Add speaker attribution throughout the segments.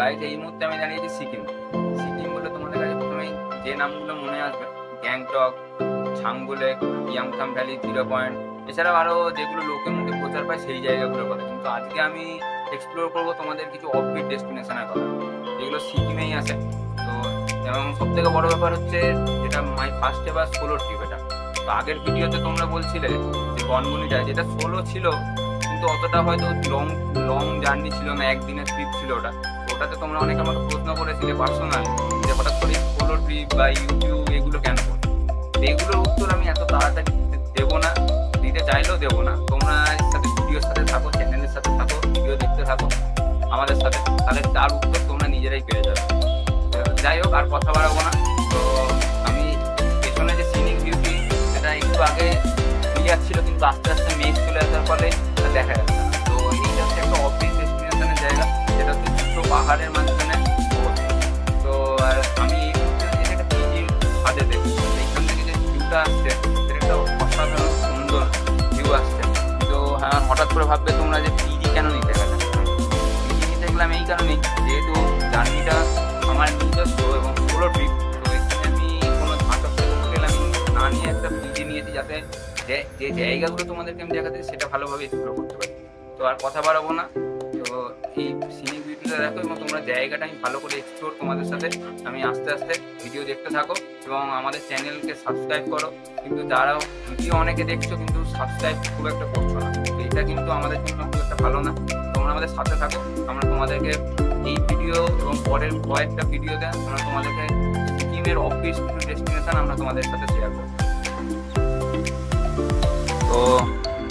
Speaker 1: Guys এই মুহূর্তে আমি দাঁড়িয়েছি সিকিম। সিকিম বলে তোমাদের কাছে প্রথমে যে নামগুলো মনে আসবে, গ্যাংটক ছাংগুলে ইয়াংথাম ভ্যালি, জিরো পয়েন্ট, এছাড়াও আরও যেগুলো লোকের মধ্যে প্রচার পায় সেই জায়গাগুলোর কথা। কিন্তু আজকে আমি এক্সপ্লোর করব তোমাদের কিছু অফবিট ডেস্টিনেশনের কথা। যেগুলো সিকিমেই আছে। তো, এবং সব থেকে বড় ব্যাপার হচ্ছে যেটা my first ever solo trip এটা। তো আগের ভিডিওতে তোমরা বলছিলে যে বনবনিটা যেটা সোলো ছিল, কিন্তু অতটা হয়তো লং লং জার্নি ছিল না, একদিনের ট্রিপ ছিল ওটা। ওটাতে তোমরা অনেকে আমাকে প্রশ্ন করেছিলে পার্সোনাল যে হঠাৎ করে সোলো ট্রিপ বা ইউটিউব এগুলো কেন করো এগুলোর উত্তর আমি এত তাড়াতাড়ি দেবো না, দিতে চাইলেও দেবো না। তোমরা সাথে ভিডিওর সাথে থাকো চ্যানেলের সাথে থাকো ভিডিও দেখতে থাকো, আমাদের সাথে। তাহলে তার উত্তর তোমরা নিজেরাই পেয়ে যাবে। যাই হোক, আর কথা বাড়াবো না। তো আমি পেছনে যে সিনিক বিউটি সেটা একটু আগে ক্লিয়ার ছিল, কিন্তু আস্তে আস্তে মেঘ চলে আসার ফলে দেখা যাচ্ছে না। তো এইটা পাহাড়ের মাঝখানে তো আমি এই মুহূর্তে যে একটা পিজির ছাদে দেখি। এইখান থেকে যে ভিউটা আসছে সেটা অসাধারণ সুন্দর ভিউ আসছে। তো হ্যাঁ হঠাৎ করে ভাববে তোমরা যে পিজি কেন নিতে গেলে? পিজি নিতে গেলাম এই কারণেই, যেহেতু জার্নিটা আমার নিজস্ব এবং পুরো ট্রিপ তো এখানে আমি কোনো হোটেল আমি না। নিয়ে একটা পিজি নিয়েছি যাতে যে জায়গাগুলো তোমাদেরকে আমি দেখাতে সেটা ভালোভাবে এক্সপ্লোর করতে পারি। তো আর কথা বাড়াবো না। তো এই সিনিক ভিউটা দেখো এবং তোমরা জায়গাটা আমি ভালো করে এক্সপ্লোর তোমাদের সাথে। আমি আস্তে আস্তে ভিডিও দেখতে থাকো এবং আমাদের চ্যানেলকে সাবস্ক্রাইব করো। কিন্তু যারা ভিডিও অনেকে দেখছ কিন্তু সাবস্ক্রাইব খুব একটা করছ না। এটা কিন্তু আমাদের জন্য খুব একটা ভালো না। তোমরা আমাদের সাথে থাকো। আমরা তোমাদেরকে এই ভিডিও এবং পরের কয়েকটা ভিডিও ভিডিওতে আমরা তোমাদেরকে সিকিমের অফিস ডেস্টিনেশন আমরা তোমাদের সাথে শেয়ার করব। তো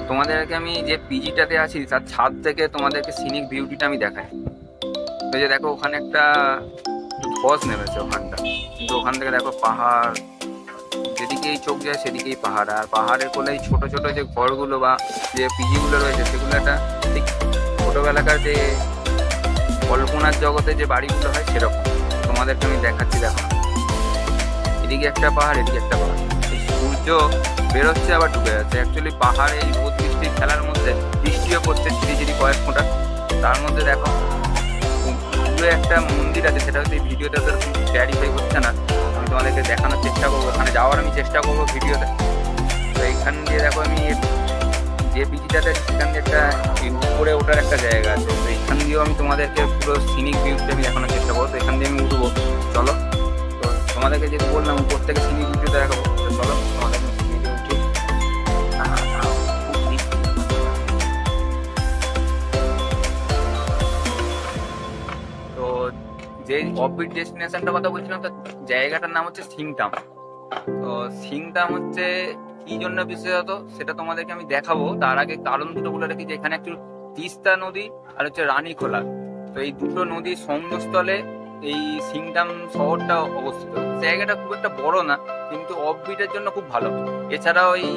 Speaker 1: তোমাদেরকে আমি যে পিজিটাতে আছি, তার ছাদ থেকে তোমাদেরকে সিনিক বিউটিটা আমি দেখাই। তো যে দেখো ওখানে একটা ধস নেমেছে ওখানটা। কিন্তু ওখান থেকে দেখো পাহাড় যেদিকেই চোখ যায় সেদিকেই পাহাড়। আর পাহাড়ের কোলে এই ছোট ছোট যে ঘরগুলো বা যে পিজিগুলো রয়েছে, সেগুলো একটা ঠিক ছোটোবেলাকার যে কল্পনার জগতে যে বাড়িগুলো হয় সেরকম। তোমাদেরকে আমি দেখাচ্ছি, দেখো। এদিকে একটা পাহাড়, এদিকে একটা পাহাড়। এই সূর্য বেরোচ্ছে, আবার ডুবে যাচ্ছে। অ্যাকচুয়ালি পাহাড়ে এই রোদ বৃষ্টির খেলার মধ্যে বৃষ্টিও পড়ছে ঝিরি ঝিরি কয়েক ফোঁটা। তার মধ্যে দেখো দূরে একটা মন্দির আছে, সেটা হচ্ছে ভিডিওতে তো ক্ল্যারিফাই হচ্ছে না। আমি তোমাদেরকে দেখানোর চেষ্টা করব, ওখানে যাওয়ার আমি চেষ্টা করব ভিডিওতে। তো এইখান দিয়ে দেখো আমি যে বিচিটাতে সেখান দিয়ে একটা উপরে ওঠার একটা জায়গা আছে। তো এখান দিয়েও আমি তোমাদেরকে পুরো সিনিক ভিউটা আমি দেখানোর চেষ্টা করব। তো এখান দিয়ে আমি উঠবো, চলো। তো তোমাদেরকে যেহেতু বললাম, উপর থেকে সিনিক ভিউটা দেখাবো চলো। যে অফবিট ডেস্টিনেশনটার কথা বলছিলাম তো জায়গাটার নাম হচ্ছে সিংটাম তো সিংটাম হচ্ছে কি জন্য বিশেষত, সেটা তোমাদেরকে আমি দেখাবো। তার আগে কারণ দুটো বলে রাখি, যে এখানে একটু তিস্তা নদী আর হচ্ছে রানীখোলা। তো এই দুটো নদীর সংযোগস্থলে এই সিংটাম শহরটা অবস্থিত। জায়গাটা খুব একটা বড় না, কিন্তু অফবিটের জন্য খুব ভালো। এছাড়াও এই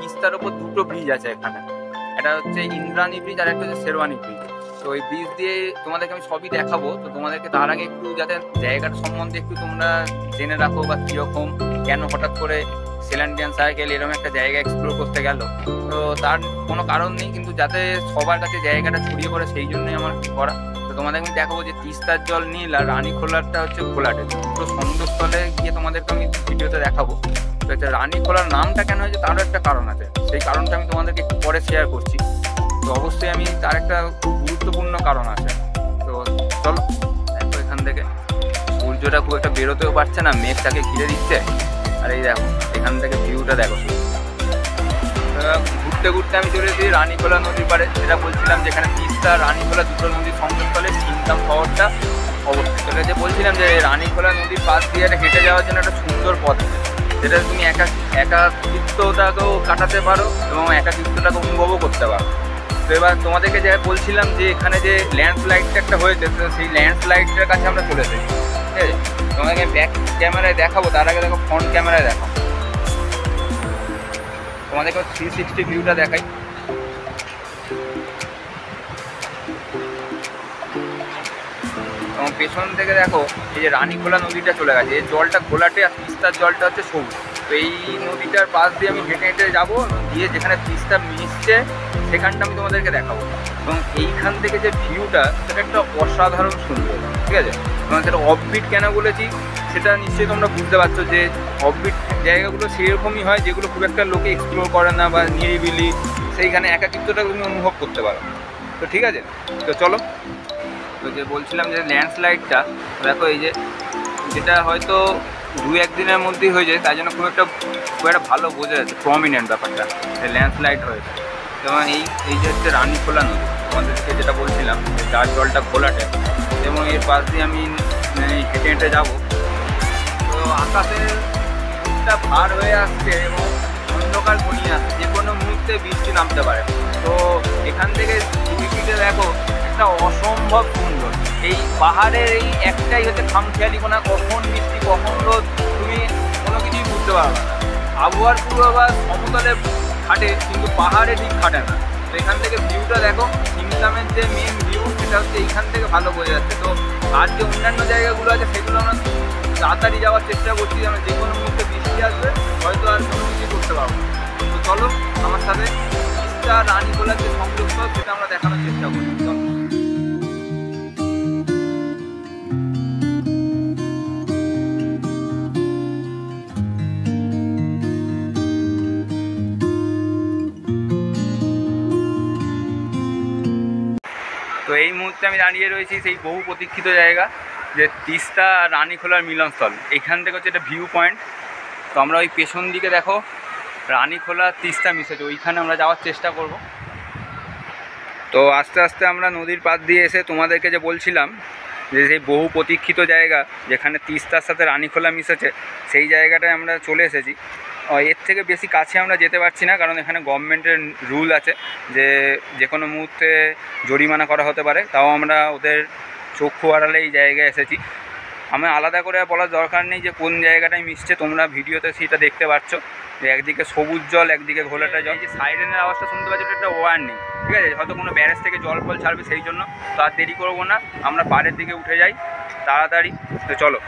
Speaker 1: তিস্তার ওপর দুটো ব্রিজ আছে এখানে। এটা হচ্ছে ইন্দ্রাণী ব্রিজ আর একটা হচ্ছে শেরওয়ানি ব্রিজ তো ওই ব্রিজ দিয়ে তোমাদেরকে আমি সবই দেখাবো। তো তোমাদেরকে তার আগে একটু যাতে জায়গাটা সম্বন্ধে একটু তোমরা জেনে রাখো বা কীরকম, কেন হঠাৎ করে সেলান্ডিয়ান সার্কেল এরকম একটা জায়গা এক্সপ্লোর করতে গেল। তো তার কোনো কারণ নেই, কিন্তু যাতে সবার কাছে জায়গাটা ছড়িয়ে পড়ে সেই জন্যই আমার করা। তো তোমাদের আমি দেখাবো যে তিস্তার জল নীল আর রানী খোলারটা হচ্ছে ঘোলাটে পুরো সমুদ্রস্থলে গিয়ে তোমাদেরকে আমি ভিডিওতে দেখাবো। তো হচ্ছে রানী খোলার নামটা কেন হয়েছে তারও একটা কারণ আছে। সেই কারণটা আমি তোমাদেরকে একটু পরে শেয়ার করছি। তো অবশ্যই আমি তার একটা গুরুত্বপূর্ণ কারণ আছে। তো চলো দেখো এখান থেকে সূর্যটা খুব একটা বেরোতেও পারছে না মেঘটাকে ঘিরে দিচ্ছে। আর এই দেখো, এখান থেকে ভিউটা দেখো। ঘুরতে ঘুরতে আমি চলে এসেছি রানীখোলা নদীর পাড়ে। যেটা বলছিলাম যেখানে তিস্তা, রানীখোলা দুটো নদীর সংযোগস্থলে সিংতাম শহরটা অবস্থিত। যে বলছিলাম যে রানীখোলা নদীর পাশ দিয়ে একটা হেঁটে যাওয়ার জন্য একটা সুন্দর পথ আছে। যেটা তুমি একা একাকিত্বটাকেও কাটাতে পারো এবং একাকিত্বটাকে অনুভবও করতে পারো। তো এবার তোমাদেরকে যে বলছিলাম যে এখানে যে ল্যান্ডস্লাইডটা একটা হয়েছে, তো সেই ল্যান্ডস্লাইডটার কাছে আমরা চলে এসেছি। ঠিক আছে? তোমাদেরকে ব্যাক ক্যামেরায় দেখাবো, তার আগে দেখো ফ্রন্ট ক্যামেরায় দেখাবো। তোমাদেরকে থ্রি সিক্সটি ভিউটা দেখাই। এবং পেছন থেকে দেখো, এই যে রানীখোলা নদীটা চলে গেছে, এই জলটা ঘোলাটে আর তিস্তার জলটা হচ্ছে সবুজ। তো এই নদীটার পাশ দিয়ে আমি হেঁটে হেঁটে যাব গিয়ে যেখানে তিস্তা মিশছে সেখানটা আমি তোমাদেরকে দেখাবো। এবং এইখান থেকে যে ভিউটা সেটা একটা অসাধারণ সুন্দর, ঠিক আছে? এবং সেটা অফবিট কেন বলেছি, সেটা নিশ্চয়ই তোমরা বুঝতে পারছ যে অফবিট জায়গাগুলো সেরকমই হয় যেগুলো খুব একটা লোকে এক্সপ্লোর করে না বা নিরিবিলি, সেইখানে একাকিত্বটা তুমি অনুভব করতে পারো। তো ঠিক আছে? তো চলো। তো যে বলছিলাম যে ল্যান্ডস্লাইডটা দেখো এই যে, যেটা হয়তো দু একদিনের মধ্যেই হয়ে যায় তাই জন্য খুব একটা খুব একটা ভালো বোঝা যাচ্ছে প্রমিনেন্ট ব্যাপারটা ল্যান্ডস্লাইড হয়েছে। যেমন এই এই যে হচ্ছে রানী খোলা নদী, তোমাদেরকে যেটা বলছিলাম, যে যার জলটা খোলাটে, এবং এর পাশ দিয়ে আমি মানে হেঁটে হেঁটে যাব। তো আকাশের ভার হয়ে আসছে এবং অন্ধকার ঘনিয়ে আসছে যে কোনো মুহূর্তে বৃষ্টি নামতে পারে। তো এখান থেকে টিকিটে দেখো, একটা অসম্ভব সুন্দর। এই পাহাড়ের এই একটাই হচ্ছে খামখেয়ালি কোনা, কখন বৃষ্টি, কখন রোদ, তুমি কোনো কিছুই বুঝতে পারবে না। আবহাওয়ার পূর্বাভাস সমতলে খাটে কিন্তু পাহাড়ে ঠিক খাটে না। তো এখান থেকে ভিউটা দেখো সিমলামের যে মেন ভিউ সেটা হচ্ছে এখান থেকে ভালো বোঝা যাচ্ছে। তো আর যে অন্যান্য জায়গাগুলো আছে, সেগুলো আমরা তাড়াতাড়ি যাওয়ার চেষ্টা করছি, যেন যে কোনো মুহূর্তে বৃষ্টি আসবে, হয়তো আর কোনো কিছু করতে পারব। তো চলো, আমার সাথে রানী রানীগোলার যে সংযোগ সেটা আমরা দেখানোর চেষ্টা করছি। এই মুহূর্তে আমি দাঁড়িয়ে রয়েছি সেই বহু প্রতীক্ষিত জায়গা যে তিস্তা রানীখোলার মিলনস্থল। এখান থেকে হচ্ছে একটা ভিউ পয়েন্ট তো আমরা ওই পেছন দিকে দেখো, রানীখোলা তিস্তা মিশেছে ওইখানে আমরা যাওয়ার চেষ্টা করব। তো আস্তে আস্তে আমরা নদীর পাড় দিয়ে এসে তোমাদেরকে যে বলছিলাম যে সেই বহু প্রতীক্ষিত জায়গা যেখানে তিস্তার সাথে রানীখোলা মিশেছে সেই জায়গাটায় আমরা চলে এসেছি। এর থেকে বেশি কাছে আমরা যেতে পারছি না, কারণ এখানে গভর্নমেন্টের রুল আছে যে যে কোনো মুহূর্তে জরিমানা করা হতে পারে, তাও আমরা ওদের চক্ষু আড়ালে এই জায়গায় এসেছি। আমি আলাদা করে বলার দরকার নেই যে কোন জায়গাটায় মিশছে, তোমরা ভিডিওতে সেটা দেখতে পাচ্ছ যে একদিকে সবুজ জল, একদিকে ঘোলাটা জল। যে সাইরেনের আওয়াজটা শুনতে পাচ্ছি একটা ওয়ার্নিং ঠিক আছে? হয়তো কোনো ব্যারেজ থেকে জল ফল ছাড়বে সেই জন্য, তো আর দেরি করব না, আমরা পাড়ের দিকে উঠে যাই, তাড়াতাড়ি। তো চলো।